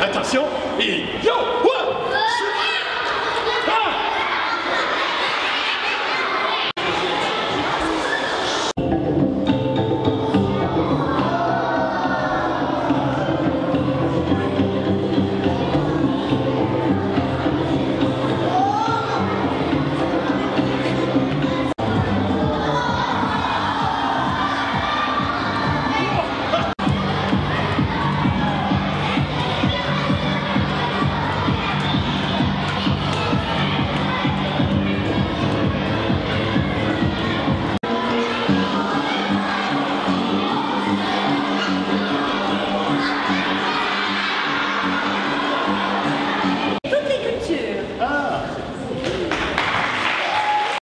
Attention, et yo!